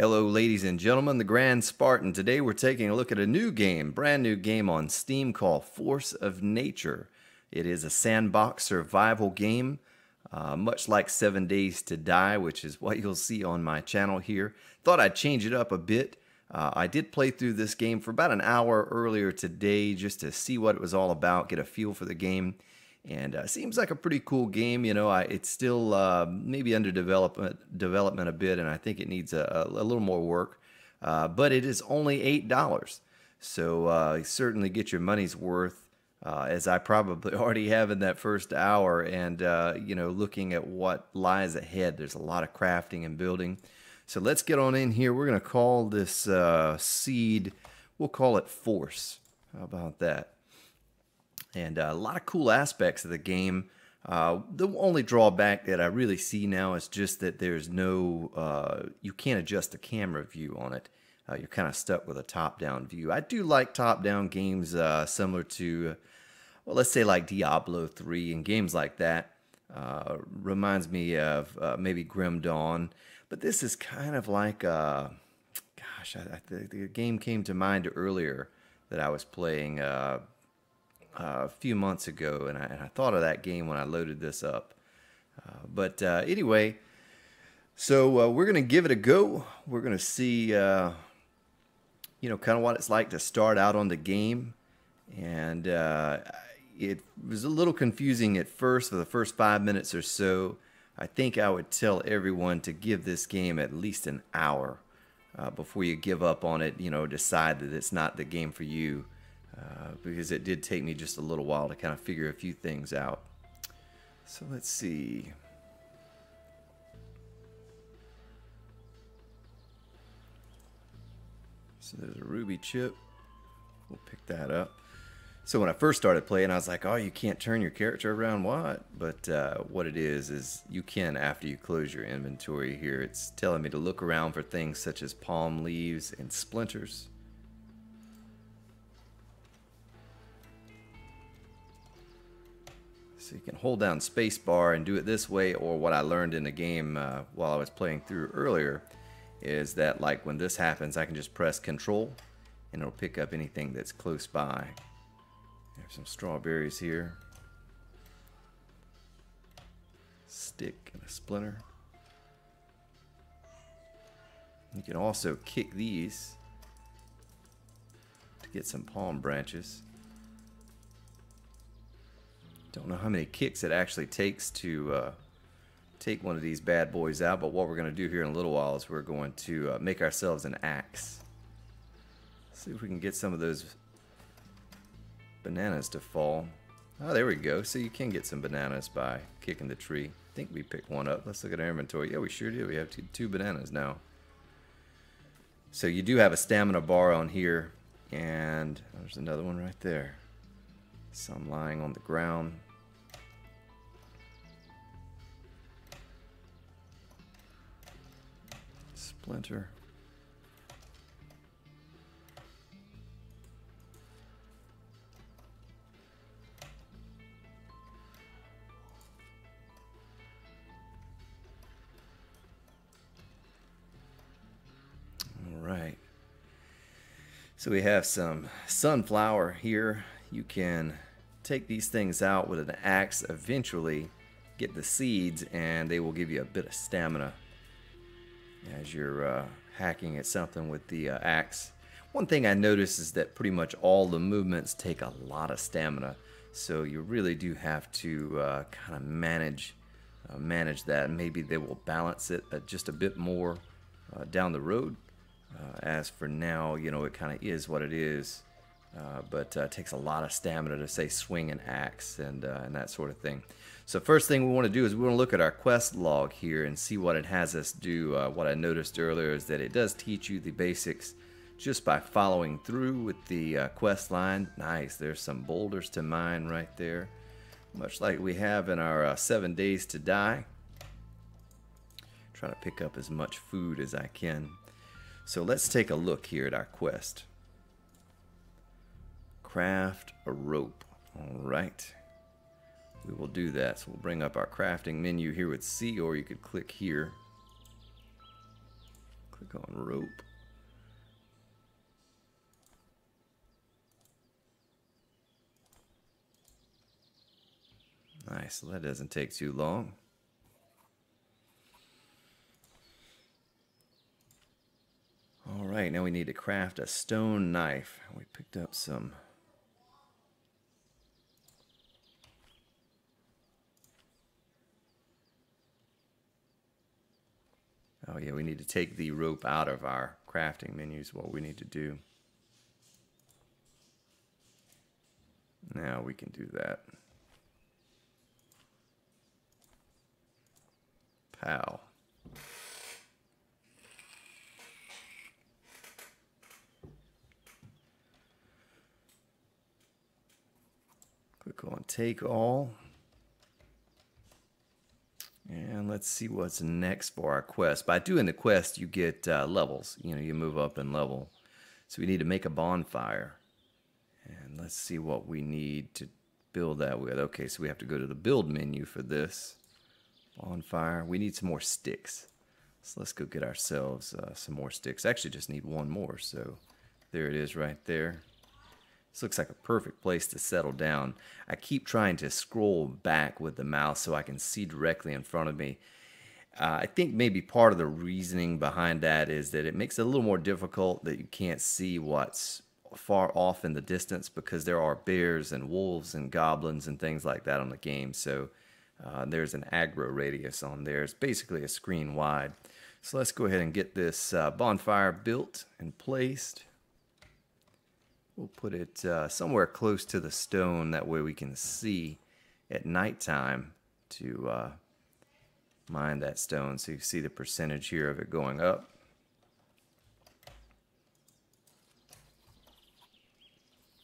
Hello, ladies and gentlemen, the Grand Spartan. Today we're taking a look at a new game, brand new game on Steam called Force of Nature. It is a sandbox survival game, uh, much like Seven Days to Die, which is what you'll see on my channel here. Thought I'd change it up a bit. Uh, I did play through this game for about an hour earlier today just to see what it was all about, get a feel for the game and uh, seems like a pretty cool game. You know, I, it's still uh, maybe under development development a bit, and I think it needs a, a little more work. Uh, but it is only eight dollars, so uh, certainly get your money's worth. Uh, as I probably already have in that first hour, and uh, you know, looking at what lies ahead, there's a lot of crafting and building. So let's get on in here. We're going to call this seed. We'll call it Force. How about that? And uh, a lot of cool aspects of the game. Uh, the only drawback that I really see now is just that there's no, uh, you can't adjust the camera view on it. Uh, you're kind of stuck with a top-down view. I do like top-down games uh, similar to, well, let's say like Diablo 3 and games like that. Uh, reminds me of maybe Grim Dawn, but this is kind of like, gosh, I, I, the, the, game came to mind earlier that I was playing uh, a few months ago, and I, and I, thought of that game when I loaded this up. Uh, but uh, anyway, so uh, we're going to give it a go. We're going to see, uh, you know, kind of what it's like to start out on the game. And uh, it was a little confusing at first for the first five minutes or so. I think I would tell everyone to give this game at least an hour before you give up on it, you know, decide that it's not the game for you. Uh, because it did take me just a little while to kind of figure a few things out. So let's see. So there's a ruby chip. We'll pick that up. So when I first started playing, I was like, oh, you can't turn your character around. What? But uh, what it is, is you can after you close your inventory here. It's telling me to look around for things such as palm leaves and splinters. So you can hold down spacebar and do it this way, or what I learned in the game uh, while I was playing through earlier is that like when this happens, I can just press control and it'll pick up anything that's close by. There's some strawberries here. Stick and a splinter. You can also kick these to get some palm branches. Don't know how many kicks it actually takes to uh, take one of these bad boys out, but what we're going to do here in a little while is we're going to uh, make ourselves an axe. See if we can get some of those bananas to fall. Oh, there we go. So you can get some bananas by kicking the tree. I think we picked one up. Let's look at our inventory. Yeah, we sure do. We have two, two bananas now. So you do have a stamina bar on here. And there's another one right there. Some lying on the ground. Splinter. All right. So we have some sunflower here you can take these things out with an axe eventually get the seeds and they will give you a bit of stamina as you're uh, hacking at something with the uh, axe. One thing I notice is that pretty much all the movements take a lot of stamina so you really do have to uh, kind of manage uh, manage that. Maybe they will balance it uh, just a bit more uh, down the road. As for now you know it kind of is what it is uh, but uh, it takes a lot of stamina to say swing an axe and, uh, and that sort of thing. So first thing we want to do is we want to look at our quest log here and see what it has us do. Uh, what I noticed earlier is that it does teach you the basics just by following through with the uh, quest line. Nice, there's some boulders to mine right there. Much like we have in our seven days to die. Try to pick up as much food as I can. So let's take a look here at our quest. Craft a rope. All right. We will do that. So we'll bring up our crafting menu here with C, or you could click here. Click on rope. Nice, so that doesn't take too long. All right, now we need to craft a stone knife. We picked up some Oh yeah, we need to take the rope out of our crafting menus, what we need to do. Now we can do that. Pow. Click on take all. And let's see what's next for our quest. By doing the quest, you get uh, levels. You know, you move up in level. So we need to make a bonfire. And let's see what we need to build that with. Okay, so we have to go to the build menu for this. Bonfire. We need some more sticks. So let's go get ourselves uh, some more sticks. Actually, just need one more. So there it is right there. This looks like a perfect place to settle down. I keep trying to scroll back with the mouse so I can see directly in front of me. Uh, I think maybe part of the reasoning behind that is that it makes it a little more difficult that you can't see what's far off in the distance because there are bears and wolves and goblins and things like that on the game. So uh, there's an aggro radius on there. It's basically a screen wide. So let's go ahead and get this uh, bonfire built and placed. We'll put it uh, somewhere close to the stone. That way we can see at nighttime to uh, mine that stone. So you see the percentage here of it going up.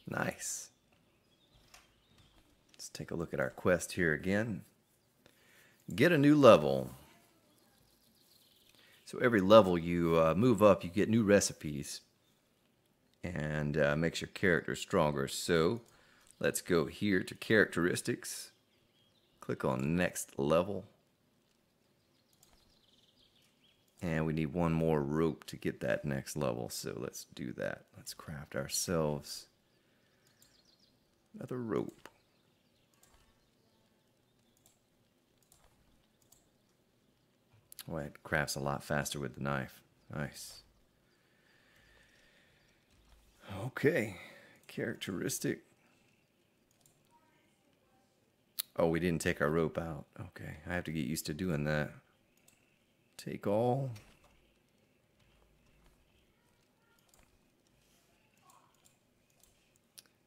Nice. Let's take a look at our quest here again. Get a new level. So every level you uh, move up, you get new recipes and uh, makes your character stronger. So let's go here to characteristics, click on next level. And we need one more rope to get that next level. So let's do that. Let's craft ourselves another rope. Oh, it crafts a lot faster with the knife. Nice. Okay, characteristic. Oh, we didn't take our rope out. Okay, I have to get used to doing that. Take all.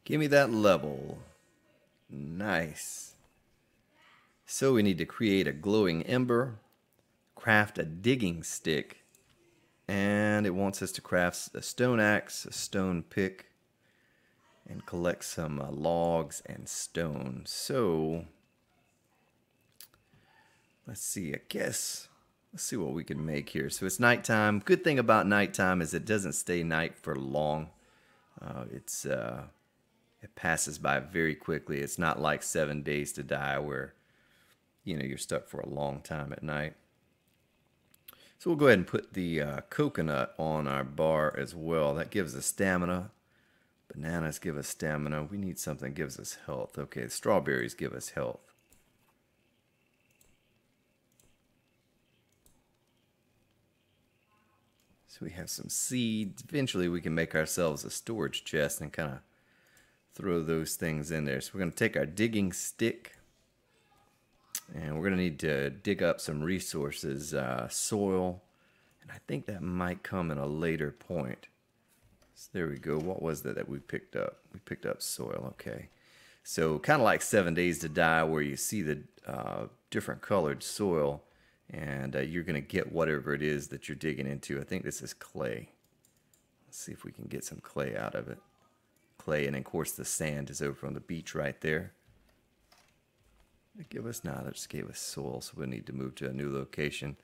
Give me that level. Nice. So we need to create a glowing ember, craft a digging stick, and it wants us to craft a stone axe, a stone pick, and collect some uh, logs and stone. So, let's see, I guess, let's see what we can make here. So it's nighttime. Good thing about nighttime is it doesn't stay night for long. Uh, it's, uh, it passes by very quickly. It's not like seven days to die where, you know, you're stuck for a long time at night. So we'll go ahead and put the uh, coconut on our bar as well. That gives us stamina. Bananas give us stamina. We need something that gives us health. Okay, strawberries give us health. So we have some seeds. Eventually we can make ourselves a storage chest and kind of throw those things in there. So we're going to take our digging stick and we're going to need to dig up some resources, uh, soil, and I think that might come in a later point. So there we go. What was that that we picked up? We picked up soil, okay. So kind of like Seven Days to Die where you see the uh, different colored soil and uh, you're going to get whatever it is that you're digging into. I think this is clay. Let's see if we can get some clay out of it. Clay, and of course the sand is over on the beach right there. Give us now, they just gave us soil, so we need to move to a new location.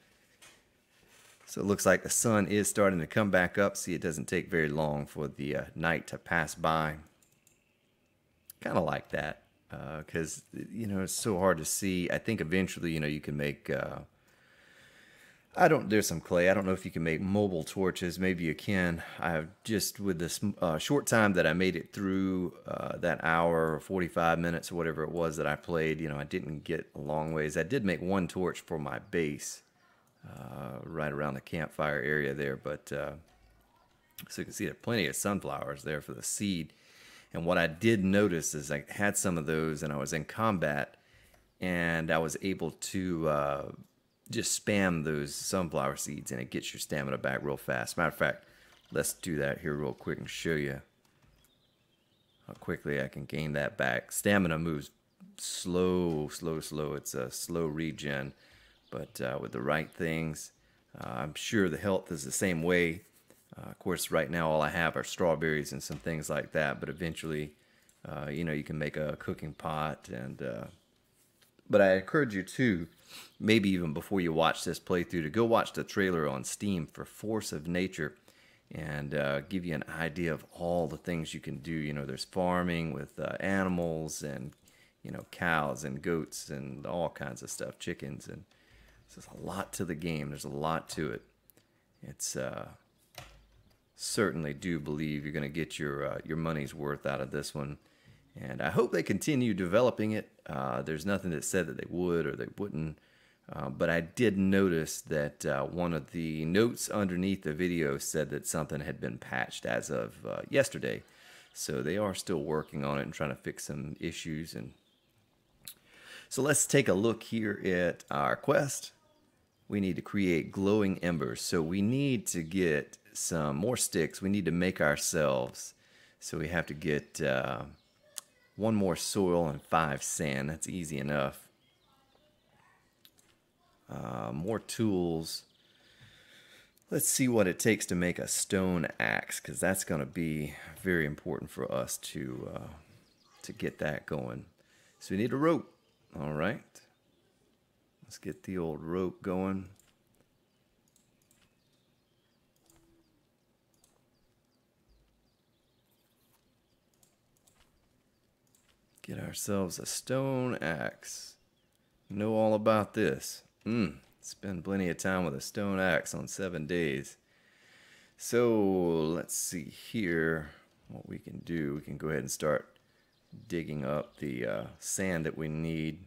So it looks like the sun is starting to come back up. See, it doesn't take very long for the uh, night to pass by. Kind of like that because, uh, you know, it's so hard to see. I think eventually, you know, you can make uh, I don't. There's some clay. I don't know if you can make mobile torches. Maybe you can. I've just with this uh, short time that I made it through uh, that hour or 45 minutes or whatever it was that I played. You know, I didn't get a long ways. I did make one torch for my base, uh, right around the campfire area there. But uh, so you can see there are plenty of sunflowers there for the seed. And what I did notice is I had some of those, and I was in combat, and I was able to uh, just spam those sunflower seeds and it gets your stamina back real fast. Matter of fact, let's do that here real quick and show you how quickly I can gain that back. Stamina moves slow, slow, slow. It's a slow regen, but uh, with the right things, uh, I'm sure the health is the same way. Uh, of course, right now all I have are strawberries and some things like that, but eventually, uh, you know, you can make a cooking pot and uh, but I encourage you to, maybe even before you watch this playthrough, to go watch the trailer on Steam for Force of Nature and uh, give you an idea of all the things you can do. You know, there's farming with uh, animals and, you know, cows and goats and all kinds of stuff, chickens. And there's a lot to the game. There's a lot to it. It's, uh, certainly do believe you're going to get your, uh, your money's worth out of this one. And I hope they continue developing it. Uh, there's nothing that said that they would or they wouldn't. Uh, but I did notice that uh, one of the notes underneath the video said that something had been patched as of uh, yesterday. So they are still working on it and trying to fix some issues. And so let's take a look here at our quest. We need to create glowing embers. So we need to get some more sticks. We need to make ourselves. So we have to get uh, one more soil and five sand. That's easy enough. Uh, more tools. Let's see what it takes to make a stone axe, because that's going to be very important for us to uh, to get that going. So we need a rope. All right. Let's get the old rope going. Get ourselves a stone axe. Know all about this. Hmm. Spend plenty of time with a stone axe on seven days. So let's see here what we can do. We can go ahead and start digging up the uh, sand that we need.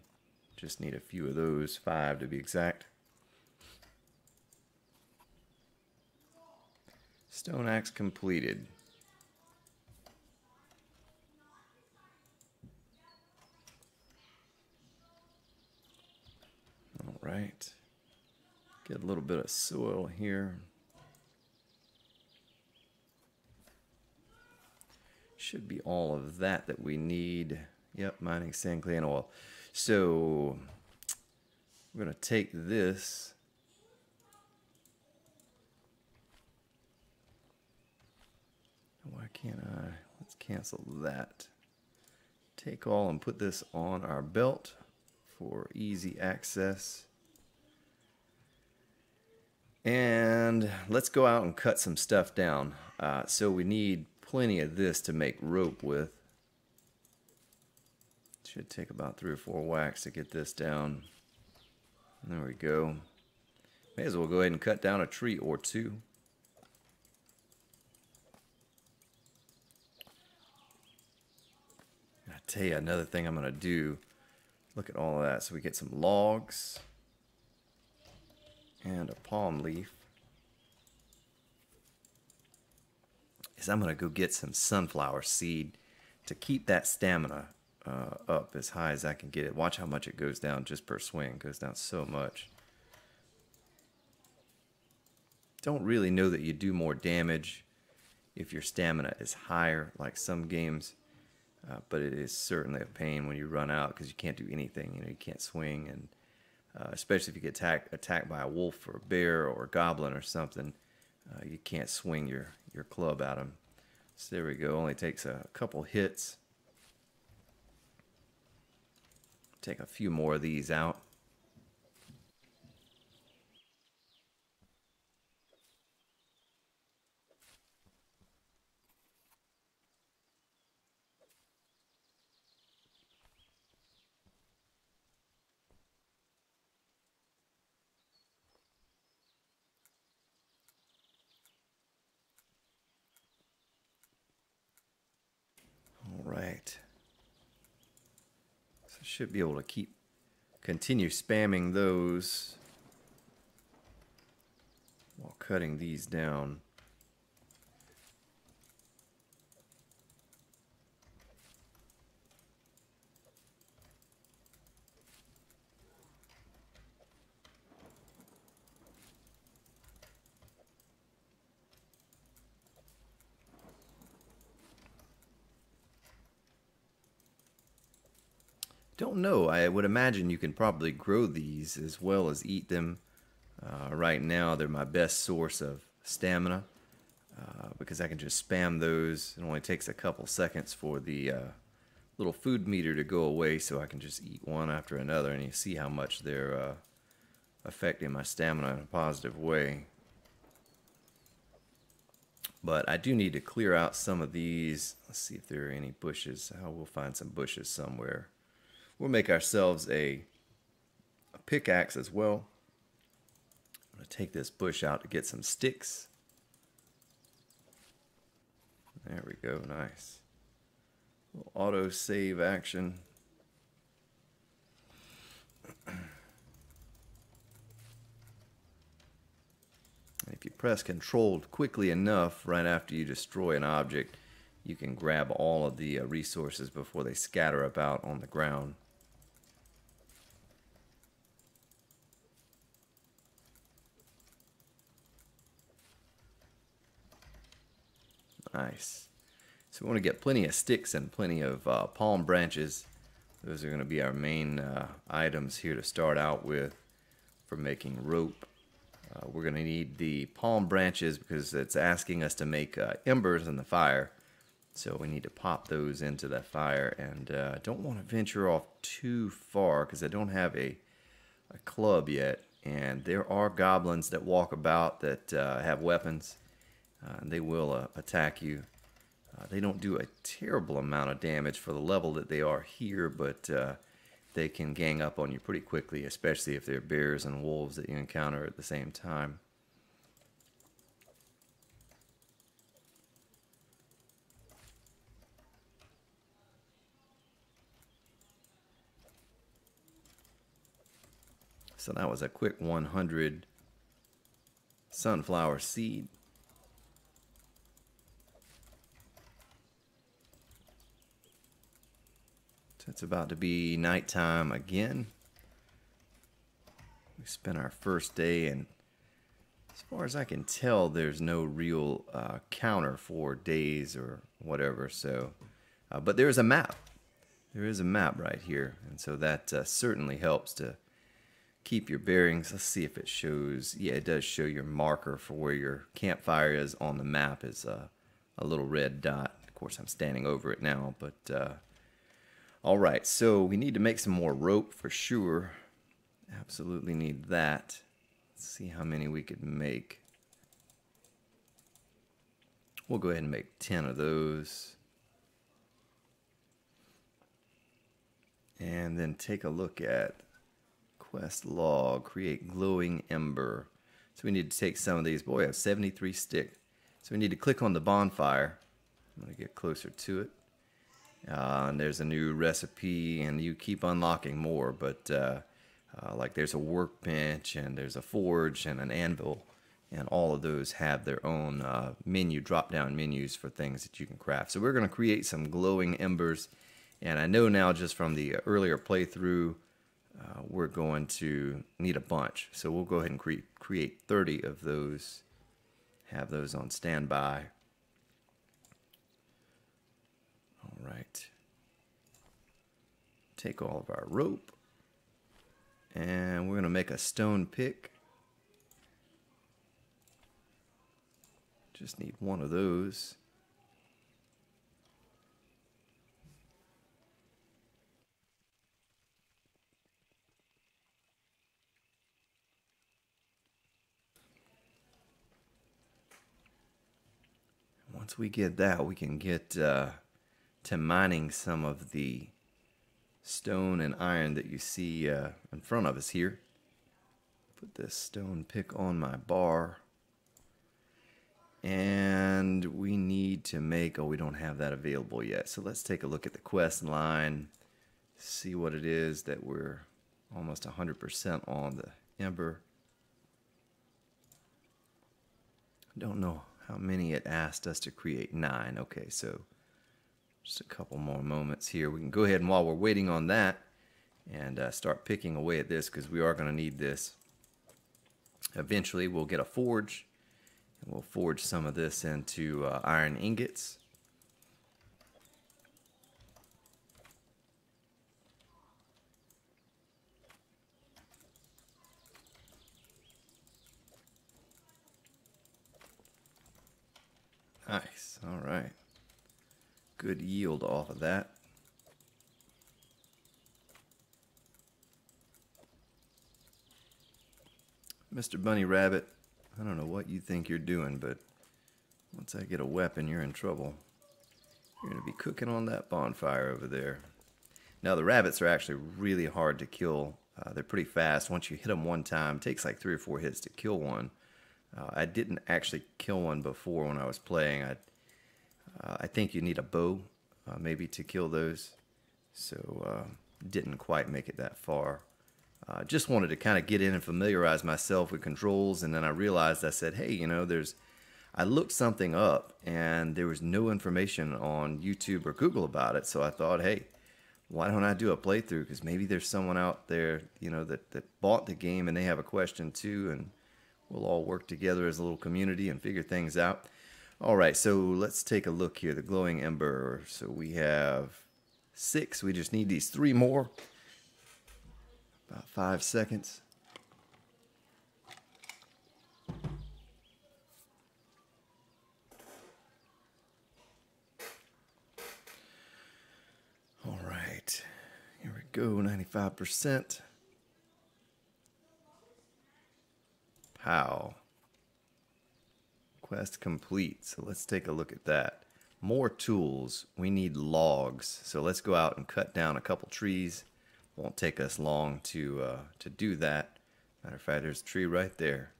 Just need a few of those, five to be exact. Stone axe completed. Right. Get a little bit of soil here. Should be all of that that we need. Yep, mining sand, clay, and oil. So we're going to take this. Why can't I? Let's cancel that. Take all and put this on our belt for easy access. And let's go out and cut some stuff down. Uh, so we need plenty of this to make rope with. Should take about three or four whacks to get this down. There we go. May as well go ahead and cut down a tree or two. I tell you another thing I'm going to do. Look at all of that. So we get some logs and a palm leaf is I'm going to go get some sunflower seed to keep that stamina uh, up as high as I can get it. Watch how much it goes down just per swing. It goes down so much. Don't really know that you do more damage if your stamina is higher, like some games. Uh, but it is certainly a pain when you run out because you can't do anything. You know, you can't swing and uh, especially if you get attacked attacked by a wolf or a bear or a goblin or something. Uh, you can't swing your, your club at them. So there we go. Only takes a couple hits. Take a few more of these out. Should be able to keep continue spamming those while cutting these down. Know. I would imagine you can probably grow these as well as eat them. Uh, right now, they're my best source of stamina uh, because I can just spam those. It only takes a couple seconds for the uh, little food meter to go away, so I can just eat one after another. And you see how much they're uh, affecting my stamina in a positive way. But I do need to clear out some of these. Let's see if there are any bushes. I will find some bushes somewhere. We'll make ourselves a, a pickaxe as well. I'm going to take this bush out to get some sticks. There we go, nice. Auto save action. if you press control quickly enough right after you destroy an object, you can grab all of the uh, resources before they scatter about on the ground. Nice. So we want to get plenty of sticks and plenty of uh, palm branches. Those are going to be our main uh, items here to start out with for making rope. Uh, we're going to need the palm branches because it's asking us to make uh, embers in the fire. So we need to pop those into that fire and uh, don't want to venture off too far because I don't have a, a club yet. And there are goblins that walk about that uh, have weapons and they will uh, attack you. Uh, they don't do a terrible amount of damage for the level that they are here, but uh, they can gang up on you pretty quickly, especially if they're bears and wolves that you encounter at the same time. So that was a quick 100 sunflower seed. It's about to be nighttime again. We spent our first day, and as far as I can tell, there's no real uh, counter for days or whatever. So, uh, but there is a map. There is a map right here, and so that uh, certainly helps to keep your bearings. Let's see if it shows. Yeah, it does show your marker for where your campfire is on the map is uh, a little red dot. Of course, I'm standing over it now, but uh, all right, so we need to make some more rope for sure. Absolutely need that. Let's see how many we could make. We'll go ahead and make 10 of those. And then take a look at quest log, create glowing ember. So we need to take some of these. Boy, I have 73 stick. So we need to click on the bonfire. I'm going to get closer to it. Uh, and there's a new recipe, and you keep unlocking more. But uh, uh, like there's a workbench, and there's a forge, and an anvil, and all of those have their own uh, menu, drop-down menus for things that you can craft. So we're going to create some glowing embers, and I know now just from the earlier playthrough, uh, we're going to need a bunch. So we'll go ahead and cre create 30 of those, have those on standby. All right. Take all of our rope. And we're going to make a stone pick. Just need one of those. Once we get that, we can get uh, to mining some of the stone and iron that you see uh, in front of us here. Put this stone pick on my bar. And we need to make, oh, we don't have that available yet. So let's take a look at the quest line, see what it is that we're almost 100% on the ember. I Don't know how many it asked us to create. Nine. Okay, so just a couple more moments here. We can go ahead and while we're waiting on that and uh, start picking away at this because we are going to need this. Eventually we'll get a forge and we'll forge some of this into uh, iron ingots. Nice. All right. Good yield off of that. Mr. Bunny Rabbit, I don't know what you think you're doing, but once I get a weapon, you're in trouble. You're going to be cooking on that bonfire over there. Now, the rabbits are actually really hard to kill. Uh, they're pretty fast. Once you hit them one time, it takes like three or four hits to kill one. Uh, I didn't actually kill one before when I was playing. I, uh, I think you need a bow uh, maybe to kill those. So uh, didn't quite make it that far. Uh, just wanted to kind of get in and familiarize myself with controls, and then I realized I said, hey, you know, there's. I looked something up, and there was no information on YouTube or Google about it. So I thought, hey, why don't I do a playthrough? Because maybe there's someone out there, you know, that that bought the game and they have a question too, and we'll all work together as a little community and figure things out. All right, so let's take a look here. The glowing ember. So we have six. We just need these three more. About five seconds. All right, here we go, 95%. How? Quest complete. So let's take a look at that. More tools. We need logs. So let's go out and cut down a couple trees. Won't take us long to uh, to do that. Matter of fact, there's a tree right there.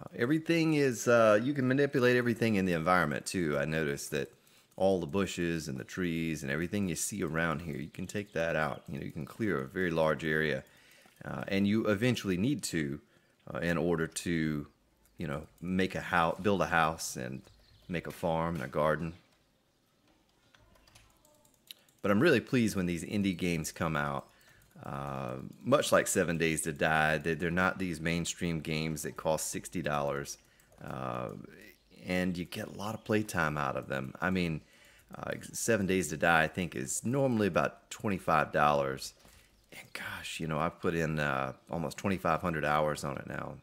Uh, everything is, uh, you can manipulate everything in the environment too. I noticed that all the bushes and the trees and everything you see around here, you can take that out. You know, you can clear a very large area. Uh, and you eventually need to uh, in order to, you know, make a house, build a house and make a farm and a garden. But I'm really pleased when these indie games come out. Uh, much like Seven Days to Die, they, are not these mainstream games that cost sixty dollars, uh, and you get a lot of playtime out of them. I mean, uh, Seven Days to Die, I think, is normally about twenty five dollars, and gosh, you know, I've put in uh, almost 2,500 hours on it now.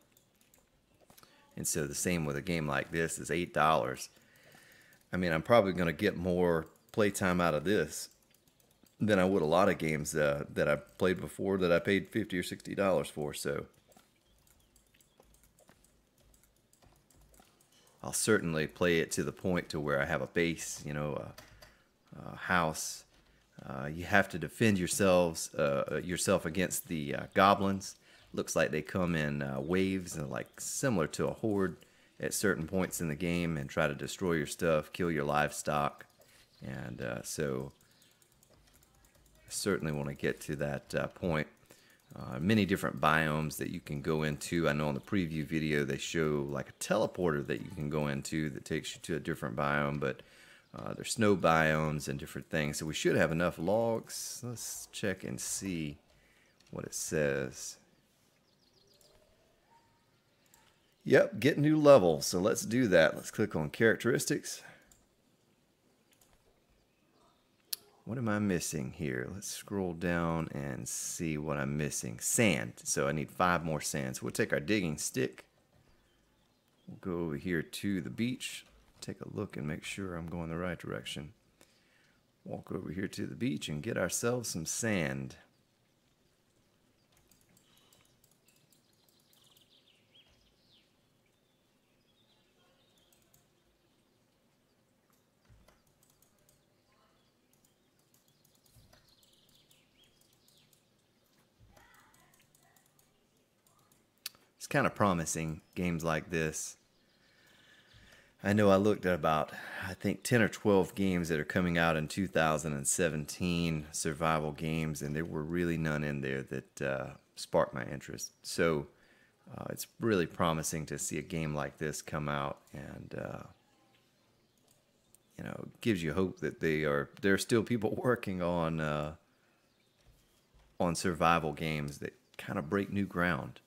And so the same with a game like this is $8. I mean, I'm probably going to get more playtime out of this than I would a lot of games uh, that I played before that I paid 50 or $60 for. So I'll certainly play it to the point to where I have a base, you know, a, a house, uh, you have to defend yourselves uh, yourself against the uh, goblins. Looks like they come in uh, waves, and like similar to a horde at certain points in the game, and try to destroy your stuff, kill your livestock, and uh, so I certainly want to get to that uh, point. many different biomes that you can go into. I know in the preview video they show like a teleporter that you can go into that takes you to a different biome, but uh, there's snow biomes and different things. So we should have enough logs. Let's check and see what it says. Yep, get new level. So let's do that. Let's click on characteristics. What am I missing here? Let's scroll down and see what I'm missing. Sand. So I need five more sands. We'll take our digging stick. We'll go over here to the beach take a look and make sure I'm going the right direction. Walk over here to the beach and get ourselves some sand. Kind of promising games like this I know I looked at about, I think, 10 or 12 games that are coming out in 2017, survival games, and there were really none in there that uh, sparked my interest. So uh, it's really promising to see a game like this come out and, uh, you know, gives you hope that they are, there are still people working on, uh, on survival games that kind of break new ground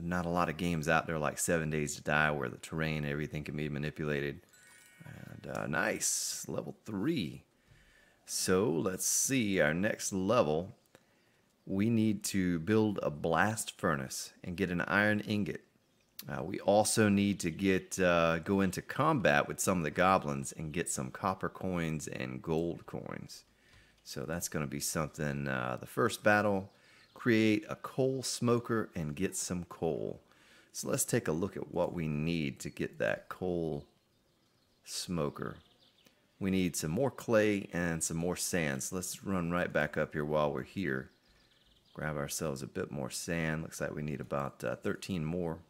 not a lot of games out there like Seven Days to Die where the terrain, everything can be manipulated. And uh, nice, level three. So let's see our next level. We need to build a blast furnace and get an iron ingot. Uh, we also need to get uh, go into combat with some of the goblins and get some copper coins and gold coins. So that's going to be something. Uh, the first battle create a coal smoker and get some coal. So let's take a look at what we need to get that coal smoker. We need some more clay and some more sand. So let's run right back up here while we're here. Grab ourselves a bit more sand. Looks like we need about uh, 13 more.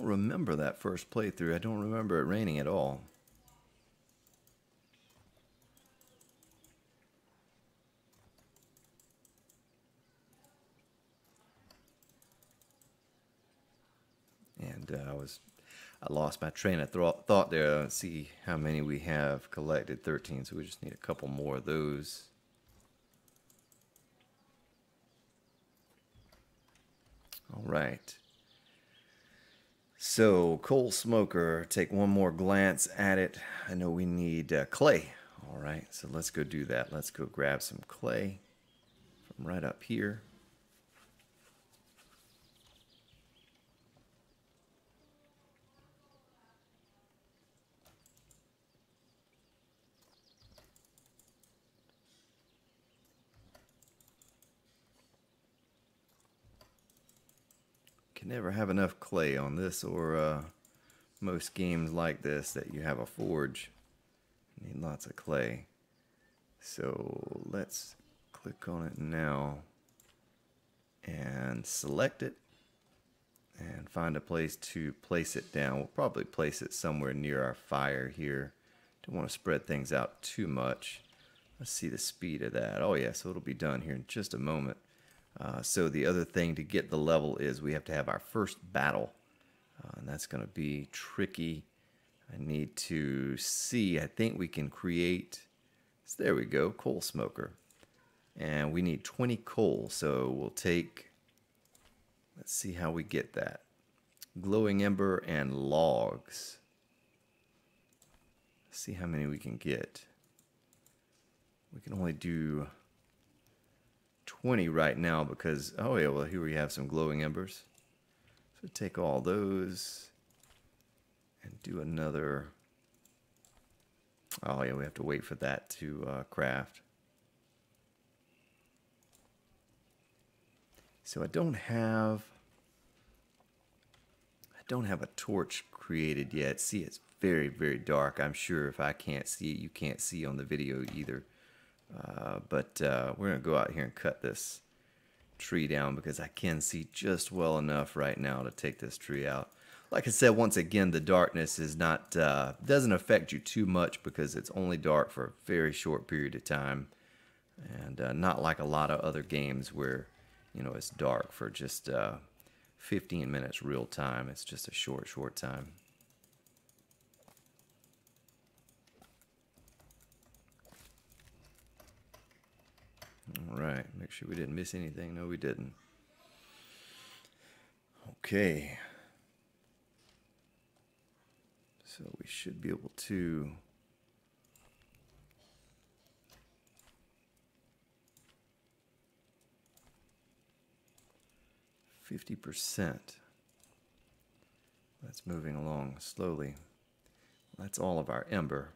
Don't remember that first playthrough. I don't remember it raining at all. And uh, I was, I lost my train of th thought there. Let's see how many we have collected. 13, so we just need a couple more of those. All right. So, coal smoker, take one more glance at it. I know we need uh, clay. All right, so let's go do that. Let's go grab some clay from right up here. Can never have enough clay on this or uh, most games like this that you have a forge. You need lots of clay. So let's click on it now and select it and find a place to place it down. We'll probably place it somewhere near our fire here. Don't want to spread things out too much. Let's see the speed of that. Oh yeah, so it'll be done here in just a moment. Uh, so the other thing to get the level is we have to have our first battle. Uh, and that's going to be tricky. I need to see, I think we can create, so there we go, coal smoker. And we need 20 coal, so we'll take, let's see how we get that. Glowing ember and logs. Let's see how many we can get. We can only do 20 right now because, oh yeah, well here we have some glowing embers. So take all those and do another, oh yeah, we have to wait for that to uh, craft. So I don't have, I don't have a torch created yet. See, it's very, very dark. I'm sure if I can't see it, you can't see on the video either. Uh, but uh, we're going to go out here and cut this tree down because I can see just well enough right now to take this tree out. Like I said, once again, the darkness is not uh, doesn't affect you too much because it's only dark for a very short period of time, and uh, not like a lot of other games where you know it's dark for just uh, 15 minutes real time. It's just a short, short time. All right, make sure we didn't miss anything. No, we didn't. Okay. So we should be able to Fifty percent. That's moving along slowly. That's all of our ember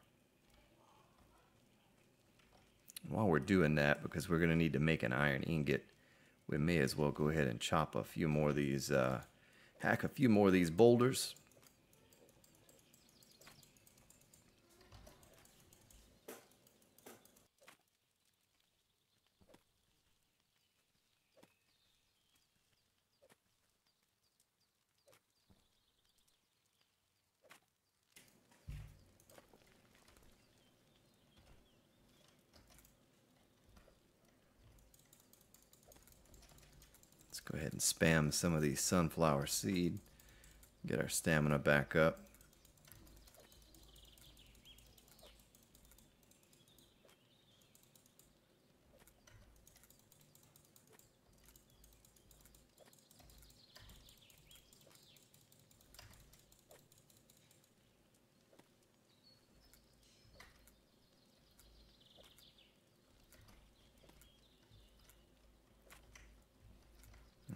while we're doing that, because we're going to need to make an iron ingot, we may as well go ahead and chop a few more of these, uh, hack a few more of these boulders. Spam some of these sunflower seed. Get our stamina back up.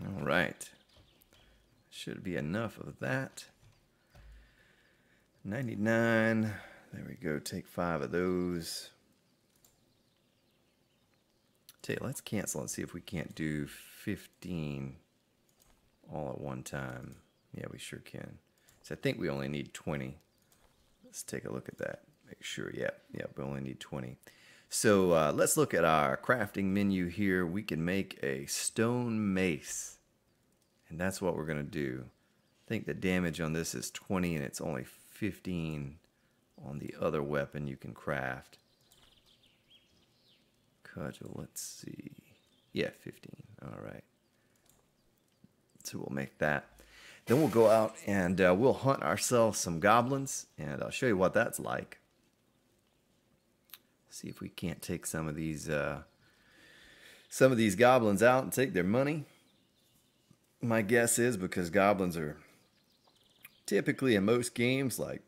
All right. Should be enough of that. 99. There we go. Take five of those. You, let's cancel and see if we can't do 15 all at one time. Yeah, we sure can. So I think we only need 20. Let's take a look at that. Make sure. Yeah, yep, we only need 20. So uh, let's look at our crafting menu here. We can make a stone mace. And that's what we're going to do. I think the damage on this is 20 and it's only 15 on the other weapon you can craft. Cudgel, let's see. Yeah, 15. All right. So we'll make that. Then we'll go out and uh, we'll hunt ourselves some goblins. And I'll show you what that's like. See if we can't take some of these uh, some of these goblins out and take their money. My guess is because goblins are typically in most games like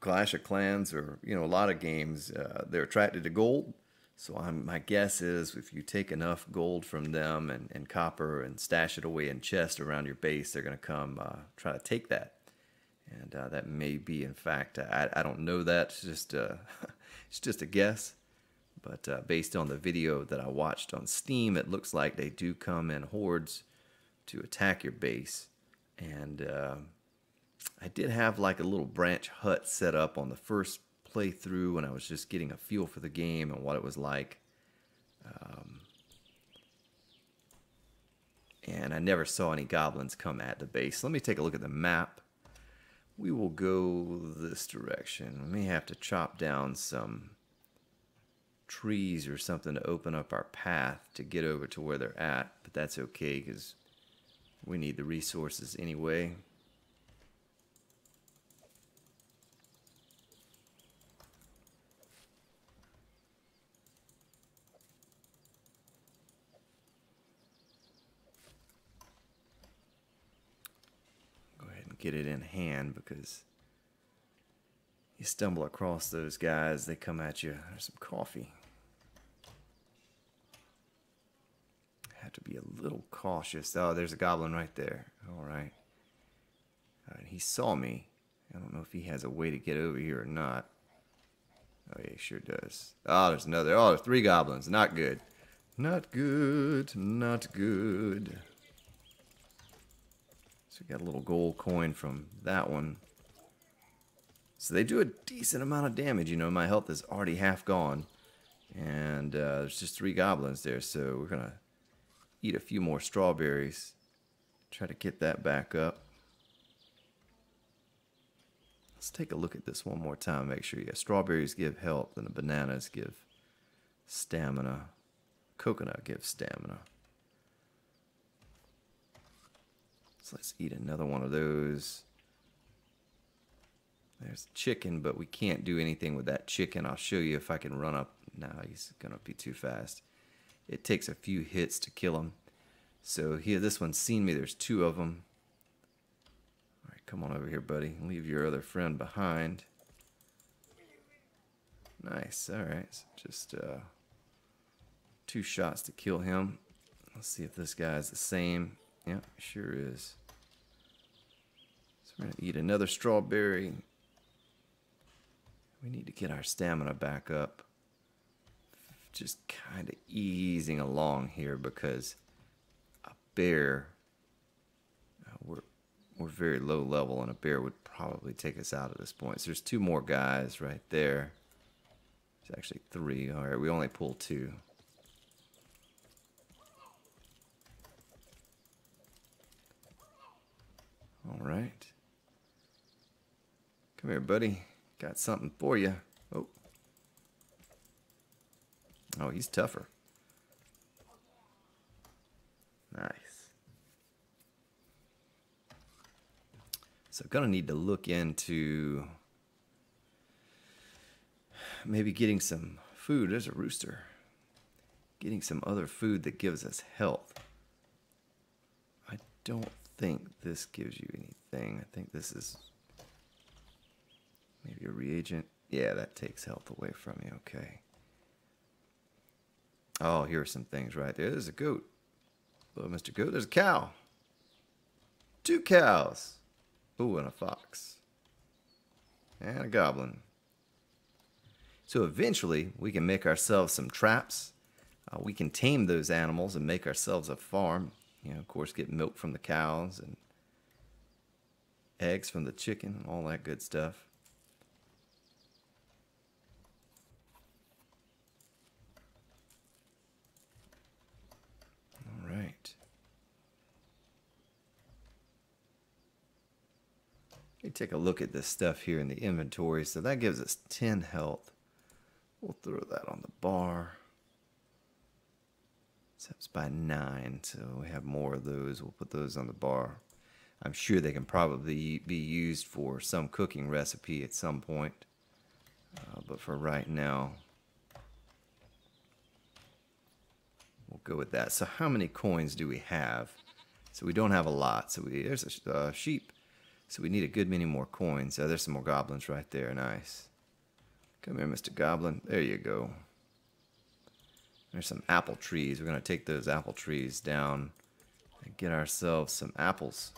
Clash of Clans or you know a lot of games uh, they're attracted to gold. So I'm, my guess is if you take enough gold from them and, and copper and stash it away in chests around your base, they're going to come uh, try to take that. And uh, that may be, in fact, I, I don't know that. It's just, uh, it's just a guess. But uh, based on the video that I watched on Steam, it looks like they do come in hordes to attack your base. And uh, I did have like a little branch hut set up on the first playthrough when I was just getting a feel for the game and what it was like. Um, and I never saw any goblins come at the base. Let me take a look at the map. We will go this direction. We may have to chop down some trees or something to open up our path to get over to where they're at, but that's okay because we need the resources anyway. Get it in hand because you stumble across those guys, they come at you. There's some coffee. Have to be a little cautious. Oh, there's a goblin right there. All right. All right, he saw me. I don't know if he has a way to get over here or not. Oh, yeah, he sure does. Oh, there's another. Oh, there's three goblins. Not good. Not good. Not good. So got a little gold coin from that one. So they do a decent amount of damage. You know, my health is already half gone. And uh, there's just three goblins there. So we're going to eat a few more strawberries. Try to get that back up. Let's take a look at this one more time. Make sure, yeah, strawberries give health and the bananas give stamina. Coconut gives stamina. So let's eat another one of those. There's chicken, but we can't do anything with that chicken. I'll show you if I can run up. No, he's going to be too fast. It takes a few hits to kill him. So here, this one's seen me. There's two of them. All right, come on over here, buddy. Leave your other friend behind. Nice. All right. So just uh, two shots to kill him. Let's see if this guy's the same. Yep, sure is. So we're going to eat another strawberry. We need to get our stamina back up. Just kind of easing along here because a bear, uh, we're, we're very low level and a bear would probably take us out at this point. So there's two more guys right there. It's actually three. All right, we only pull two. All right. Come here, buddy. Got something for you. Oh. Oh, he's tougher. Nice. So I'm going to need to look into maybe getting some food. There's a rooster. Getting some other food that gives us health. I don't think this gives you anything. I think this is maybe a reagent. Yeah, that takes health away from you. Okay. Oh, here are some things right there. There's a goat. Hello, Mr. Goat. There's a cow. Two cows. Ooh, and a fox. And a goblin. So eventually, we can make ourselves some traps. Uh, we can tame those animals and make ourselves a farm. You know, of course, get milk from the cows and eggs from the chicken and all that good stuff. All right. Let me take a look at this stuff here in the inventory. So that gives us 10 health. We'll throw that on the bar. Steps by 9, so we have more of those. We'll put those on the bar. I'm sure they can probably be used for some cooking recipe at some point. Uh, but for right now, we'll go with that. So how many coins do we have? So we don't have a lot. So we there's a uh, sheep. So we need a good many more coins. Oh, there's some more goblins right there. Nice. Come here, Mr. Goblin. There you go. There's some apple trees. We're going to take those apple trees down and get ourselves some apples.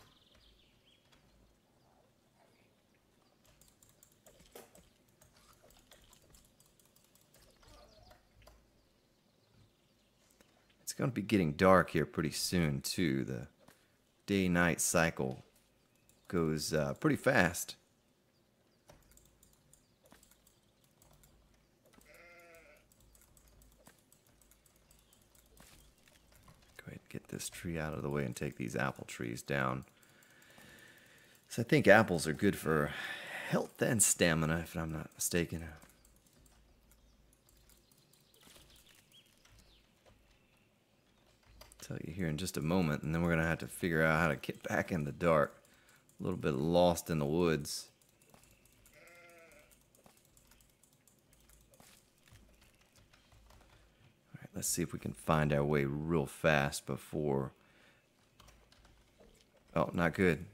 It's going to be getting dark here pretty soon, too. The day-night cycle goes uh, pretty fast. Go ahead and get this tree out of the way and take these apple trees down. So I think apples are good for health and stamina, if I'm not mistaken. tell you here in just a moment, and then we're going to have to figure out how to get back in the dark. A little bit lost in the woods. All right, let's see if we can find our way real fast before... Oh, not good.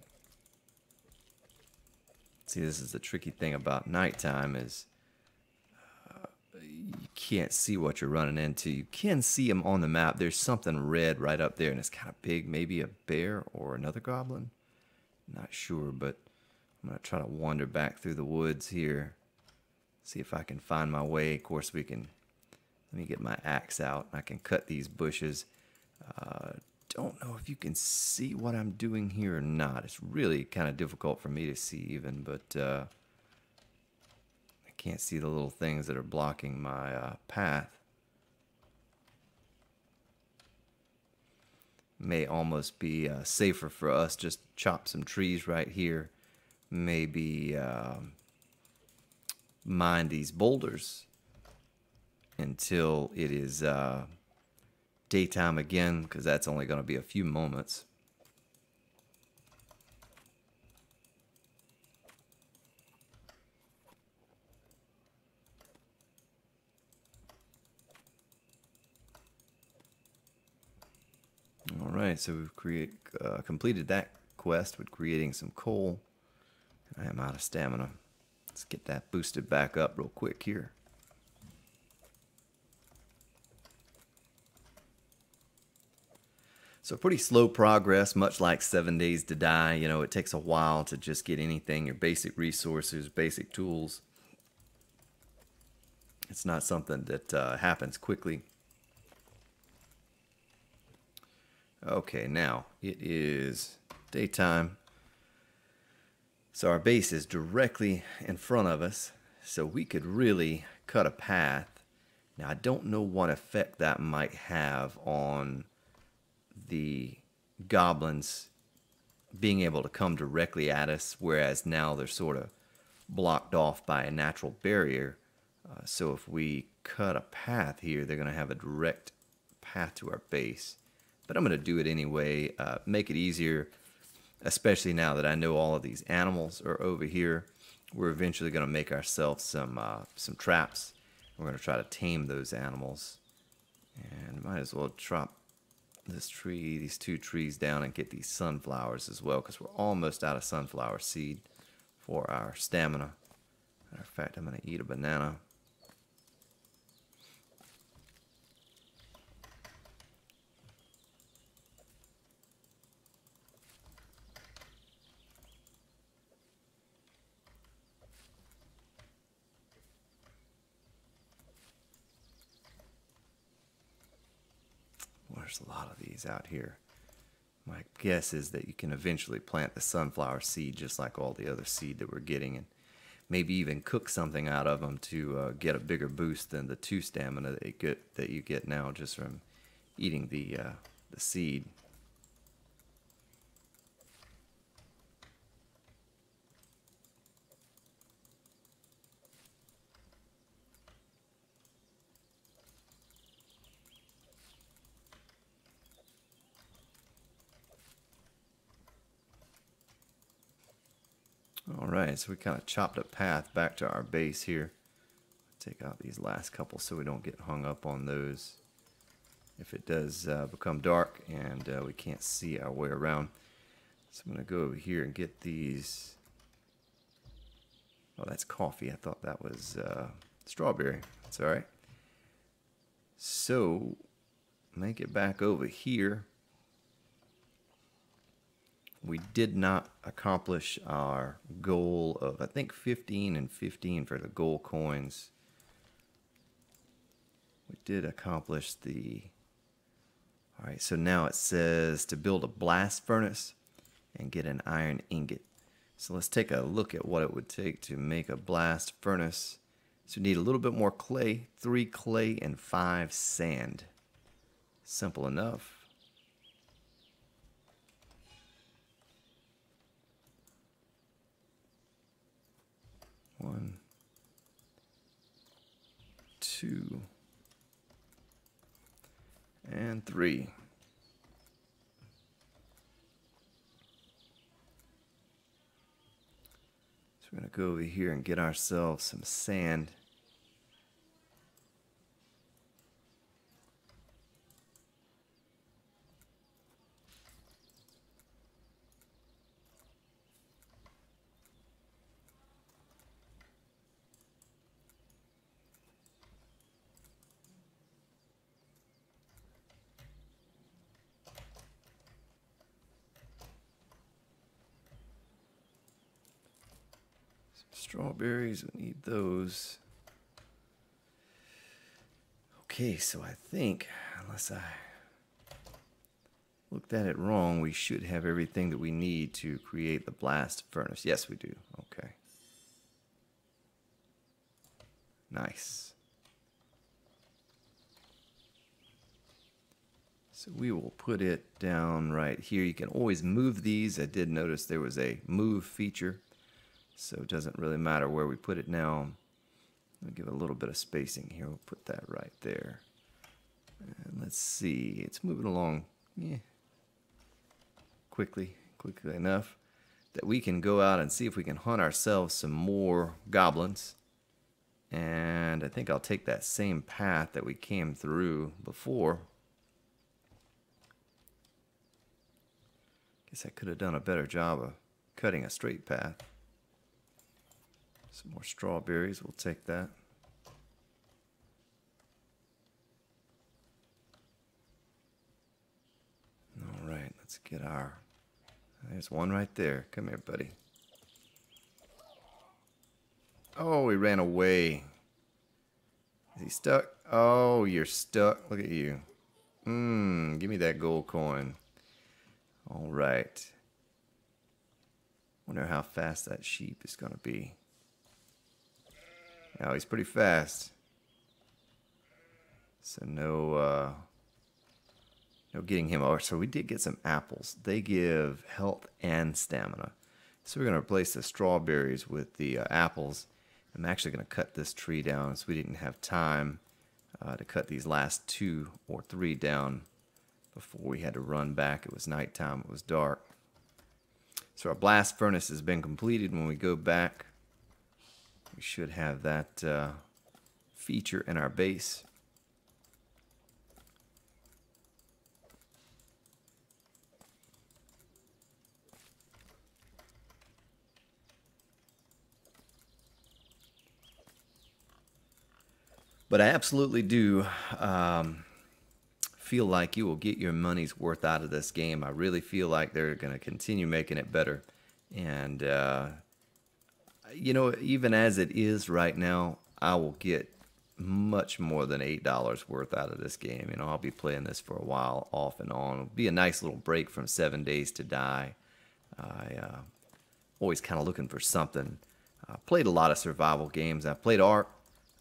See, this is the tricky thing about nighttime is uh, you can't see what you're running into. You can see them on the map. There's something red right up there, and it's kind of big. Maybe a bear or another goblin. Not sure, but I'm going to try to wander back through the woods here. See if I can find my way. Of course, we can... Let me get my axe out. I can cut these bushes. Uh, don't know if you can see what I'm doing here or not. It's really kind of difficult for me to see even, but... Uh, I can't see the little things that are blocking my uh, path. May almost be uh, safer for us just chop some trees right here. Maybe uh, mine these boulders until it is uh, daytime again because that's only going to be a few moments. All right, so we've create, uh, completed that quest with creating some coal. I am out of stamina. Let's get that boosted back up real quick here. So pretty slow progress, much like Seven Days to Die. You know, it takes a while to just get anything, your basic resources, basic tools. It's not something that uh, happens quickly. Okay, now it is daytime. So our base is directly in front of us. So we could really cut a path. Now I don't know what effect that might have on the goblins being able to come directly at us, whereas now they're sort of blocked off by a natural barrier. Uh, so if we cut a path here, they're going to have a direct path to our base but I'm going to do it anyway, uh, make it easier. especially now that I know all of these animals are over here. We're eventually going to make ourselves some uh, some traps. We're going to try to tame those animals. And might as well drop this tree, these two trees down and get these sunflowers as well because we're almost out of sunflower seed for our stamina. Matter of fact, I'm going to eat a banana. There's a lot of these out here. My guess is that you can eventually plant the sunflower seed just like all the other seed that we're getting and maybe even cook something out of them to uh, get a bigger boost than the two stamina that you get, that you get now just from eating the, uh, the seed. So we kind of chopped a path back to our base here. Take out these last couple so we don't get hung up on those. If it does uh, become dark and uh, we can't see our way around. So I'm going to go over here and get these. Oh, that's coffee. I thought that was uh, strawberry. That's all right. So, make it back over here we did not accomplish our goal of, I think, 15 and 15 for the gold coins. We did accomplish the... Alright, so now it says to build a blast furnace and get an iron ingot. So let's take a look at what it would take to make a blast furnace. So we need a little bit more clay, three clay and five sand. Simple enough. One, two, and three. So we're going to go over here and get ourselves some sand. Strawberries, we need those. Okay, so I think, unless I looked at it wrong, we should have everything that we need to create the blast furnace. Yes, we do. Okay. Nice. So we will put it down right here. You can always move these. I did notice there was a move feature so it doesn't really matter where we put it now. I'll give it a little bit of spacing here. We'll put that right there. And let's see. It's moving along yeah, quickly, quickly enough that we can go out and see if we can hunt ourselves some more goblins. And I think I'll take that same path that we came through before. Guess I could have done a better job of cutting a straight path. Some more strawberries, we'll take that. All right, let's get our. There's one right there. Come here, buddy. Oh, he ran away. Is he stuck? Oh, you're stuck. Look at you. Mmm, give me that gold coin. All right. Wonder how fast that sheep is going to be. Now he's pretty fast. So no, uh, no getting him over. So we did get some apples. They give health and stamina. So we're going to replace the strawberries with the uh, apples. I'm actually going to cut this tree down so we didn't have time uh, to cut these last two or three down before we had to run back. It was nighttime. It was dark. So our blast furnace has been completed. When we go back, we should have that uh, feature in our base. But I absolutely do um, feel like you will get your money's worth out of this game. I really feel like they're going to continue making it better. And, uh, you know, even as it is right now, I will get much more than $8 worth out of this game. You know, I'll be playing this for a while off and on. It'll be a nice little break from Seven Days to Die. I uh, always kind of looking for something. I played a lot of survival games. I played Ark,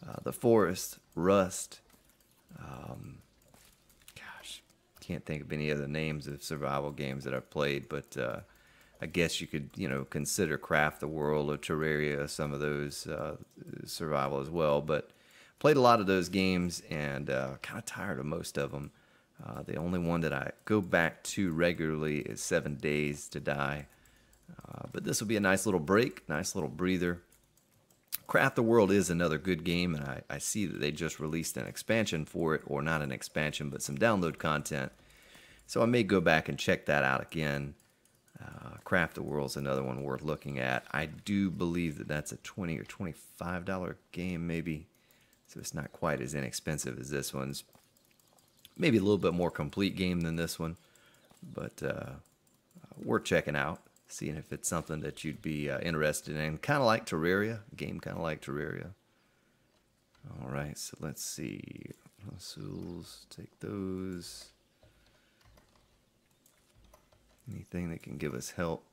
uh, The Forest, Rust. Um, gosh, can't think of any other names of survival games that I've played, but uh, I guess you could, you know, consider Craft the World or Terraria, some of those uh, survival as well. But played a lot of those games and uh, kind of tired of most of them. Uh, the only one that I go back to regularly is Seven Days to Die. Uh, but this will be a nice little break, nice little breather. Craft the World is another good game, and I, I see that they just released an expansion for it, or not an expansion, but some download content. So I may go back and check that out again. Uh, Craft the World is another one worth looking at. I do believe that that's a 20 or $25 game, maybe. So it's not quite as inexpensive as this one's. Maybe a little bit more complete game than this one, but uh, worth checking out seeing if it's something that you'd be uh, interested in. Kind of like Terraria, game kind of like Terraria. All right, so let's see. Tools, take those. Anything that can give us help.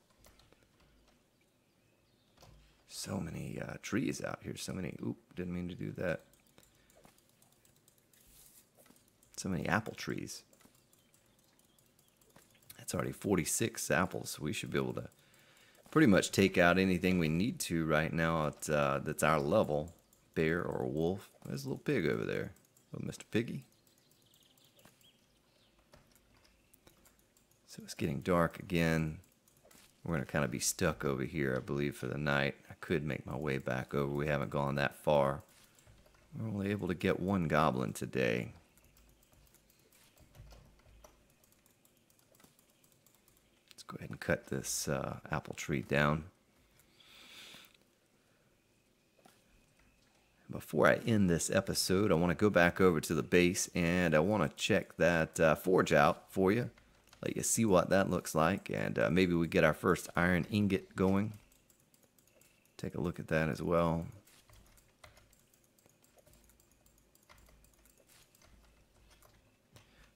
So many uh, trees out here. So many. Oop, didn't mean to do that. So many apple trees. That's already 46 apples, we should be able to pretty much take out anything we need to right now at, uh, that's our level. Bear or wolf. There's a little pig over there. Little Mr. Piggy. So it's getting dark again. We're going to kind of be stuck over here, I believe, for the night. I could make my way back over. We haven't gone that far. We're only able to get one goblin today. Let's go ahead and cut this uh, apple tree down. Before I end this episode, I want to go back over to the base and I want to check that uh, forge out for you. Let you see what that looks like and uh, maybe we get our first iron ingot going. Take a look at that as well.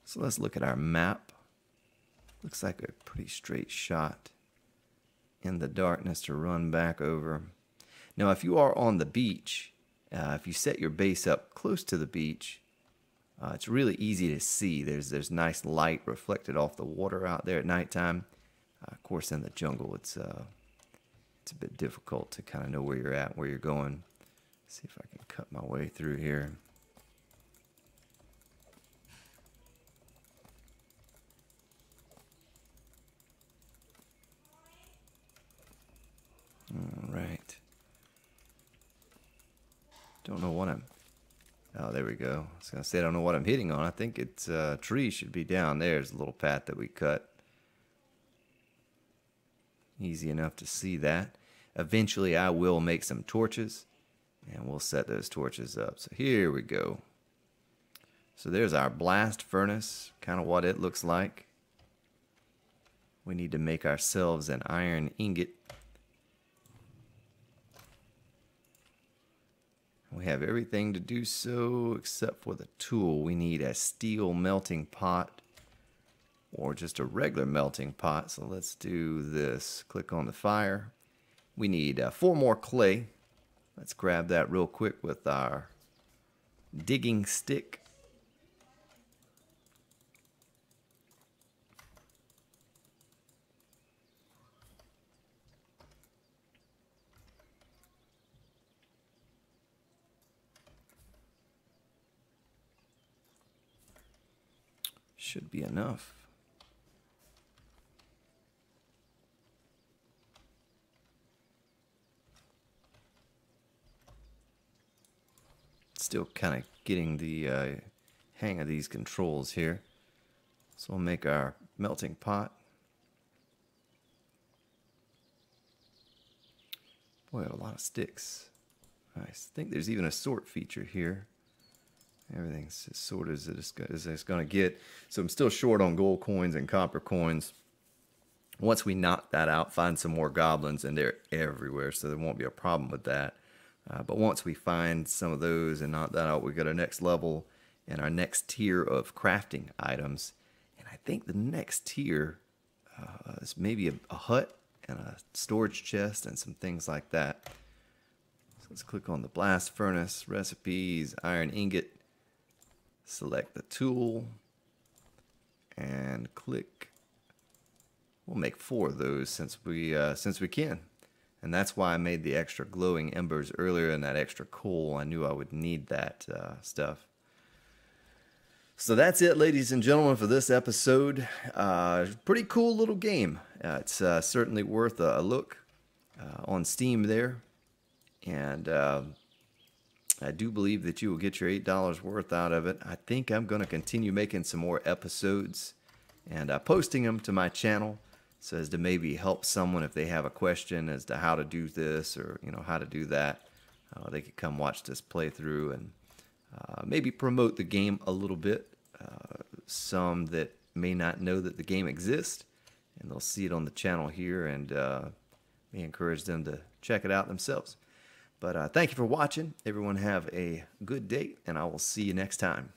So let's look at our map. Looks like a pretty straight shot in the darkness to run back over. Now, if you are on the beach, uh, if you set your base up close to the beach, uh, it's really easy to see. There's there's nice light reflected off the water out there at nighttime. Uh, of course, in the jungle, it's uh, it's a bit difficult to kind of know where you're at, where you're going. Let's see if I can cut my way through here. All right. Don't know what I'm... Oh, there we go. I was going to say I don't know what I'm hitting on. I think it's uh, tree should be down there. There's a little path that we cut. Easy enough to see that. Eventually, I will make some torches, and we'll set those torches up. So here we go. So there's our blast furnace, kind of what it looks like. We need to make ourselves an iron ingot We have everything to do so except for the tool. We need a steel melting pot or just a regular melting pot. So let's do this. Click on the fire. We need uh, four more clay. Let's grab that real quick with our digging stick. should be enough. Still kind of getting the uh, hang of these controls here. So we'll make our melting pot. Boy, a lot of sticks. I think there's even a sort feature here. Everything's as sort as it's, as it's going to get. So I'm still short on gold coins and copper coins. Once we knock that out, find some more goblins, and they're everywhere, so there won't be a problem with that. Uh, but once we find some of those and knock that out, we got our next level and our next tier of crafting items. And I think the next tier uh, is maybe a, a, hut and a storage chest and some things like that. So let's click on the blast furnace, recipes, iron ingot, select the tool, and click. We'll make four of those since we uh, since we can. And that's why I made the extra glowing embers earlier and that extra coal. I knew I would need that uh, stuff. So that's it, ladies and gentlemen, for this episode. Uh, pretty cool little game. Uh, it's uh, certainly worth a, look uh, on Steam there. And uh, I do believe that you will get your $8 worth out of it. I think I'm going to continue making some more episodes and uh, posting them to my channel so as to maybe help someone if they have a question as to how to do this or you know how to do that. Uh, they could come watch this playthrough and uh, maybe promote the game a little bit. Uh, some that may not know that the game exists and they'll see it on the channel here and uh, may encourage them to check it out themselves but uh, thank you for watching. Everyone have a good day and i will see you next time